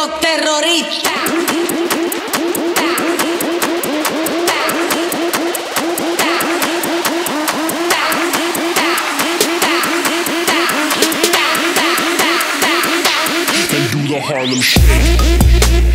los terroristas. Harlem Shake.